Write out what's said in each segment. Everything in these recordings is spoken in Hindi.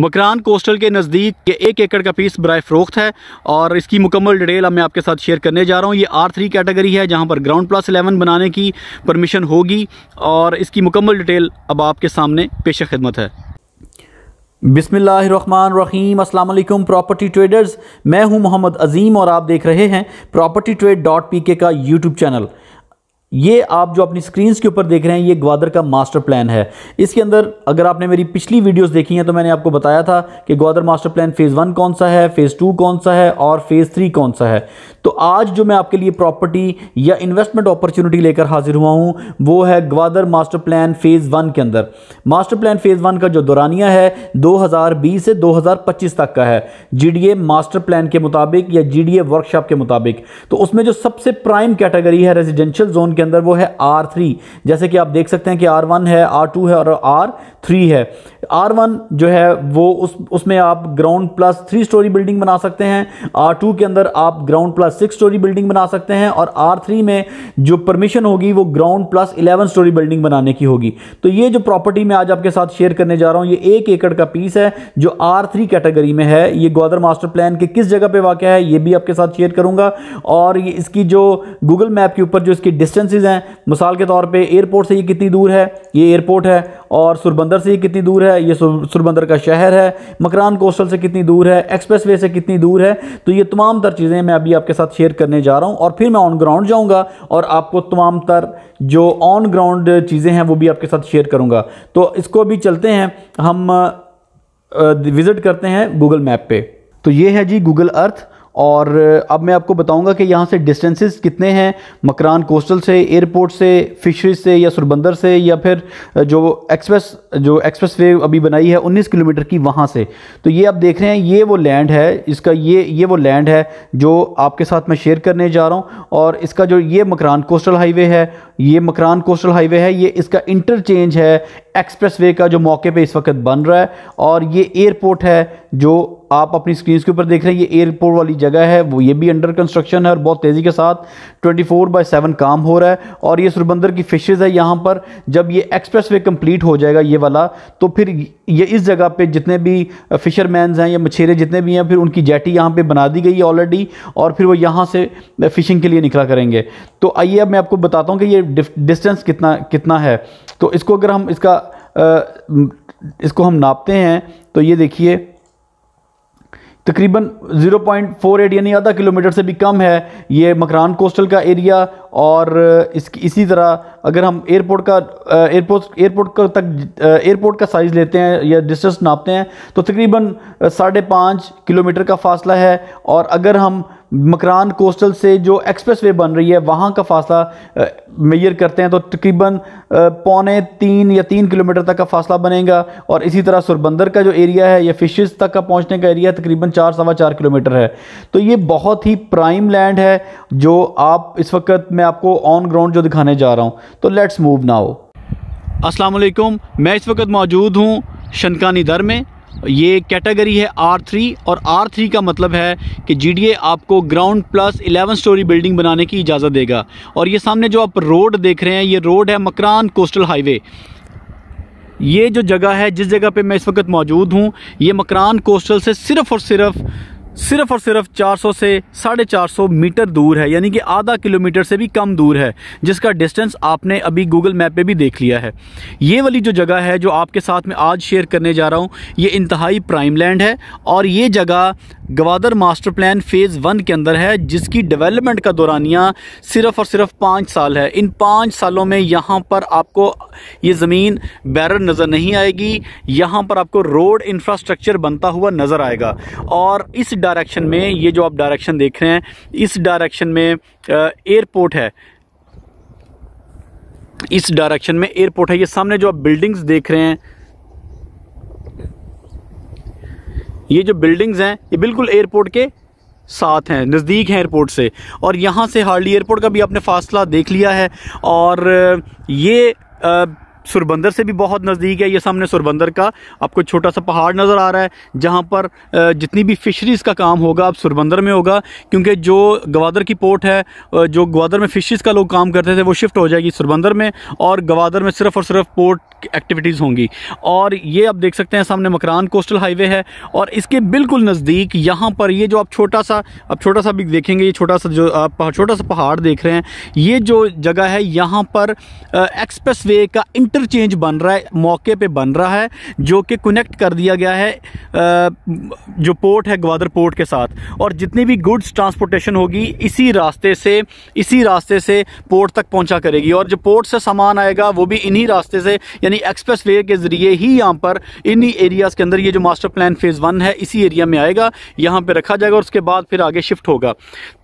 मकरान कोस्टल के नज़दीक के एक एकड़ का पीस बर फ़रोख्त है और इसकी मुकम्मल डिटेल अब मैं आपके साथ शेयर करने जा रहा हूँ। ये आर थ्री कैटेगरी है, जहाँ पर ग्राउंड प्लस एलेवन बनाने की परमिशन होगी और इसकी मुकम्मल डिटेल अब आपके सामने पेश खिदमत है। बिसमीम अल्लाम प्रॉपर्टी ट्रेडर्स। मैं हूँ मोहम्मद अजीम और आप देख रहे हैं प्रॉपर्टी ट्रेड डॉट पी के का यूट्यूब चैनल। ये आप जो अपनी स्क्रीन के ऊपर देख रहे हैं, ये ग्वादर का मास्टर प्लान है। इसके अंदर अगर आपने मेरी पिछली वीडियोस देखी हैं तो मैंने आपको बताया था कि Gwadar master plan phase one कौन सा है फ़ेज़ टू कौन सा है और फ़ेज़ थ्री कौन सा है। तो आज जो मैं आपके लिए प्रॉपर्टी या इन्वेस्टमेंट अपॉर्चुनिटी लेकर हाजिर हुआ हूँ, वो है Gwadar master plan phase one के अंदर। मास्टर प्लान फ़ेज़ वन का जो दौरानिया है, दो हज़ार बीस से दो हज़ार पच्चीस तक का है। जीडीए मास्टर प्लान के मुताबिक या जीडीए वर्कशॉप के मुताबिक। तो उसमें जो सबसे प्राइम कैटेगरी है रेजिडेंशियल जोन के अंदर वो है आर थ्री जैसे कि आप देख सकते हैं कि आर वन है आर टू है और आर थ्री है। आर वन जो है वो उस, उसमें आप ground plus three storey building बना सकते हैं। आर टू के अंदर आप ground plus six storey building बना सकते हैं और आर थ्री में जो परमिशन होगी वो ground plus eleven storey building बनाने की होगी। तो ये जो प्रॉपर्टी मैं आज आपके साथ शेयर करने जा रहा हूँ, ये एक एकड़ का पीस है जो आर थ्री कैटेगरी में है। ये ग्वादर मास्टर प्लान के किस जगह पर वाक़ है, ये भी आपके साथ शेयर करूँगा। और ये इसकी जो गूगल मैप के ऊपर जो इसकी डिस्टेंसेज हैं, मिसाल के तौर पर एयरपोर्ट से ये कितनी दूर है, ये एयरपोर्ट है। और सुरबंदर से ये कितनी दूर है? ये सुरबंदर का शहर है। मकरान कोस्टल से कितनी दूर है? एक्सप्रेस वे से कितनी दूर है? तो ये तमाम तर चीज़ें मैं अभी आपके साथ शेयर करने जा रहा हूँ और फिर मैं ऑन ग्राउंड जाऊँगा और आपको तमाम तर जो ऑन ग्राउंड चीज़ें हैं वो भी आपके साथ शेयर करूँगा। तो इसको अभी चलते हैं। हम विज़िट करते हैं गूगल मैप पर तो ये है जी गूगल अर्थ और अब मैं आपको बताऊँगा कि यहाँ से डिस्टेंसेस कितने हैं, मकरान कोस्टल से एयरपोर्ट से फिशरीज से या सुरबंदर से या फिर जो एक्सप्रेस जो एक्सप्रेस वे अभी बनाई है 19 किलोमीटर की वहाँ से। तो ये आप देख रहे हैं, ये वो लैंड है, इसका ये ये वो लैंड है जो आपके साथ मैं शेयर करने जा रहा हूँ और इसका जो ये मकरान कोस्टल हाईवे है, ये मकरान कोस्टल हाईवे है, ये इसका इंटरचेंज है एक्सप्रेस वे का जो मौके पर इस वक्त बन रहा है और ये एयरपोर्ट है जो आप अपनी स्क्रीन के ऊपर देख रहे हैं, ये एयरपोर्ट वाली जगह है, वो ये भी अंडर कंस्ट्रक्शन है और बहुत तेज़ी के साथ 24 फोर बाई सेवन काम हो रहा है और ये सुरबंदर की फिशेज़ है यहाँ पर। जब ये एक्सप्रेस वे कंप्लीट हो जाएगा ये वाला तो फिर ये इस जगह पे जितने भी फ़िशरमैनस हैं या मछेरे जितने भी हैं, फिर उनकी जेटी यहाँ पर बना दी गई है ऑलरेडी और फिर वो यहाँ से फ़िशिंग के लिए निकला करेंगे। तो आइए अब मैं आपको बताता हूँ कि ये डिस्टेंस कितना कितना है। तो इसको अगर हम इसका इसको हम नापते हैं तो ये देखिए तकरीबन 0.48 यानी आधा किलोमीटर से भी कम है ये मकरान कोस्टल का एरिया और इस, इसी तरह अगर हम एयरपोर्ट का एयरपोर्ट एयरपोर्ट का तक एयरपोर्ट का साइज़ लेते हैं या डिस्टेंस नापते हैं तो तकरीबन साढ़े पाँच किलोमीटर का फासला है और अगर हम मकरान कोस्टल से जो एक्सप्रेस वे बन रही है, वहाँ का फासला मेजर करते हैं तो तकरीबन पौने तीन या तीन किलोमीटर तक का फासला बनेगा और इसी तरह सुरबंदर का जो एरिया है या फिशेस तक का पहुँचने का एरिया तकरीबन चार सवा चार किलोमीटर है। तो ये बहुत ही प्राइम लैंड है, जो आप इस वक्त मैं आपको ऑन ग्राउंड जो दिखाने जा रहा हूँ। तो लेट्स मूव नाउ। असलकुम मैं इस वक्त मौजूद हूँ शनकानी दर में। ये कैटेगरी है आर थ्री और आर थ्री का मतलब है कि जी डी ए आपको ground plus eleven storey building बनाने की इजाज़त देगा। और ये सामने जो आप रोड देख रहे हैं, ये रोड है मकरान कोस्टल हाईवे। ये जो जगह है, जिस जगह पे मैं इस वक्त मौजूद हूँ, ये मकरान कोस्टल से सिर्फ़ और सिर्फ़ सिर्फ़ और सिर्फ़ 400 से साढ़े चार मीटर दूर है, यानी कि आधा किलोमीटर से भी कम दूर है, जिसका डिस्टेंस आपने अभी गूगल मैप पे भी देख लिया है। ये वाली जो जगह है, जो आपके साथ में आज शेयर करने जा रहा हूँ, ये इंतहाई प्राइम लैंड है, और ये जगह Gwadar master plan phase one के अंदर है, जिसकी डेवलपमेंट का दौरानिया सिर्फ़ और सिर्फ़ पाँच साल है। इन पाँच सालों में यहाँ पर आपको ये ज़मीन बैरर नज़र नहीं आएगी, यहाँ पर आपको रोड इंफ्रास्ट्रक्चर बनता हुआ नज़र आएगा, और इस डायरेक्शन में, ये जो आप डायरेक्शन देख रहे हैं, इस डायरेक्शन में एयरपोर्ट है। इस डायरेक्शन में एयरपोर्ट है। ये सामने जो आप बिल्डिंग्स देख रहे हैं, ये जो बिल्डिंग्स हैं, ये बिल्कुल एयरपोर्ट के साथ हैं, नज़दीक हैं एयरपोर्ट से। और यहाँ से हार्डली एयरपोर्ट का भी आपने फासला देख लिया है। और ये सुरबंदर से भी बहुत नज़दीक है, ये सामने सुरबंदर का आपको छोटा सा पहाड़ नज़र आ रहा है, जहाँ पर जितनी भी फिशरीज़ का काम होगा, अब सुरबंदर में होगा, क्योंकि जो गवादर की पोर्ट है जो गवादर में फ़िशेज़ का लोग काम करते थे, वो शिफ्ट हो जाएगी सुरबंदर में, और गवादर में सिर्फ़ और सिर्फ़ पोर्ट एक्टिविटीज़ होंगी। और ये आप देख सकते हैं, सामने मकरान कोस्टल हाईवे है, और इसके बिल्कुल नज़दीक यहाँ पर ये जो आप छोटा सा, आप छोटा सा भी देखेंगे, ये छोटा सा जो आप छोटा सा पहाड़ देख रहे हैं, ये जो जगह है, यहाँ पर एक्सप्रेस वे का इंटरचेंज बन रहा है, मौके पे बन रहा है, जो कि कनेक्ट कर दिया गया है जो पोर्ट है, ग्वादर पोर्ट के साथ। और जितनी भी गुड्स ट्रांसपोर्टेशन होगी, इसी रास्ते से, इसी रास्ते से पोर्ट तक पहुँचा करेगी। और जो पोर्ट से सामान आएगा, वो भी इन्हीं रास्ते से, यानी एक्सप्रेस वे के ज़रिए ही यहाँ पर इन्हीं एरियाज़ के अंदर ये जो मास्टर प्लान फ़ेज़ वन है, इसी एरिया में आएगा, यहाँ पर रखा जाएगा, और उसके बाद फिर आगे शिफ्ट होगा।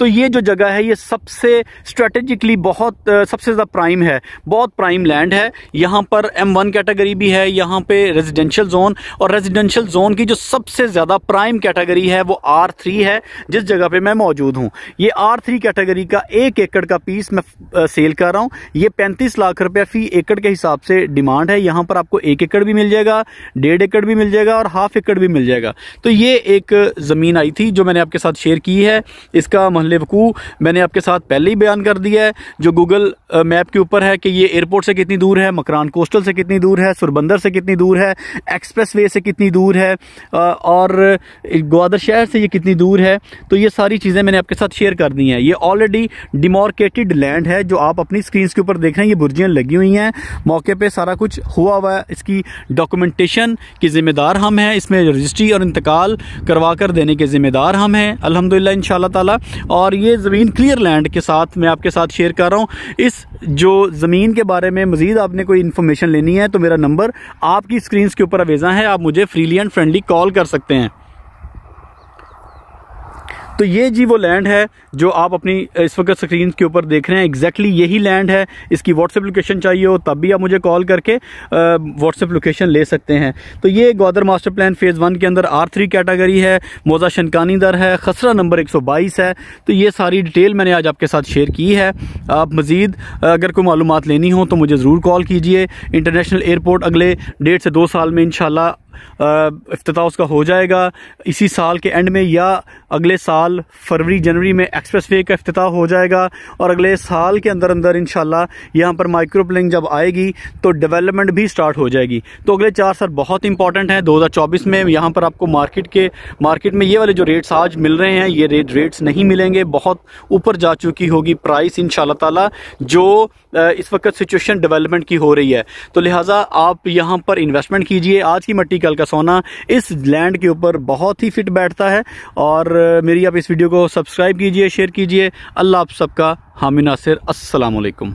तो ये जो जगह है, ये सबसे स्ट्रेटेजिकली बहुत, सबसे ज़्यादा प्राइम है, बहुत प्राइम लैंड है। यहाँ पर एम वन कैटेगरी भी है, यहाँ पे रेजिडेंशियल जोन और रेजिडेंशियल जोन की जो सबसे ज़्यादा प्राइम कैटेगरी है, वो आर थ्री है, जिस जगह पे मैं मौजूद हूँ। ये आर थ्री कैटेगरी का एक एकड़ का पीस मैं सेल कर रहा हूँ। ये पैंतीस लाख रुपया फ़ी एकड़ के हिसाब से डिमांड है। यहाँ पर आपको एक एकड़ भी मिल जाएगा, डेढ़ एकड़ भी मिल जाएगा और हाफ़ एकड़ भी मिल जाएगा। तो ये एक ज़मीन आई थी जो मैंने आपके साथ शेयर की है। इसका महल वकू मैंने आपके साथ पहले ही बयान कर दिया है। जो गूगल मैप के ऊपर है कि ये एयरपोर्ट से कितनी दूर है, मकरान कोस्टल से कितनी दूर है, सुरबंदर से कितनी दूर है एक्सप्रेस वे से कितनी दूर है और ग्वादर शहर से ये कितनी दूर है तो ये सारी चीज़ें मैंने आपके साथ शेयर कर दी हैं। ये ऑलरेडी डिमोर्केटेड लैंड है, जो आप अपनी स्क्रीन के ऊपर देख रहे हैं, ये बुर्जियाँ लगी हुई हैं। मौके पर सारा कुछ हुआ हुआ है, इसकी डॉक्यूमेंटेशन की ज़िम्मेदार हम हैं, इसमें रजिस्ट्री और इंतकाल करवा कर देने के ज़िम्मेदार हम हैं। अलहमदिल्ला इन ताला। और ये ज़मीन क्लियर लैंड के साथ मैं आपके साथ शेयर कर रहा हूँ। इस जो ज़मीन के बारे में मज़ीद आपने कोई इन्फॉर्मेशन लेनी है तो मेरा नंबर आपकी स्क्रीन के ऊपर अवेजा है, आप मुझे फ्रीली एंड फ्रेंडली कॉल कर सकते हैं। तो ये जी वो लैंड है जो आप अपनी इस वक्त स्क्रीन के ऊपर देख रहे हैं। एग्जैक्टली exactly यही लैंड है। इसकी व्हाट्सएप लोकेशन चाहिए हो, तब भी आप मुझे कॉल करके व्हाट्सएप लोकेशन ले सकते हैं। तो ये Gwadar master plan phase one के अंदर आर थ्री कैटेगरी है मोजा शनकानी दर है खसरा नंबर एक सौ बाईस है। तो ये सारी डिटेल मैंने आज आपके साथ शेयर की है। आप मज़ीद अगर कोई मालूम लेनी हो तो मुझे ज़रूर कॉल कीजिए। इंटरनेशनल एयरपोर्ट अगले डेढ़ से दो साल में इनशाला अफ्ताह उसका हो जाएगा। इसी साल के एंड में या अगले साल फरवरी, जनवरी में एक्सप्रेस वे का अफ्ताह हो जाएगा और अगले साल के अंदर अंदर इन यहाँ पर माइक्रो प्लिंग जब आएगी तो डेवलपमेंट भी स्टार्ट हो जाएगी। तो अगले चार साल बहुत इंपॉर्टेंट हैं। 2024 में यहाँ पर आपको मार्केट के मार्केट में ये वाले जो रेट्स आज मिल रहे हैं, ये रेट रेट्स नहीं मिलेंगे। बहुत ऊपर जा चुकी होगी प्राइस इन ताला, जो इस वक्त सिचुएशन डेवलपमेंट की हो रही है। तो लिहाजा आप यहाँ पर इन्वेस्टमेंट कीजिए। आज की मट्टी कल का सोना इस लैंड के ऊपर बहुत ही फिट बैठता है। और मेरी आप इस वीडियो को सब्सक्राइब कीजिए शेयर कीजिए। अल्लाह आप सबका हामी नासिर। असलकुम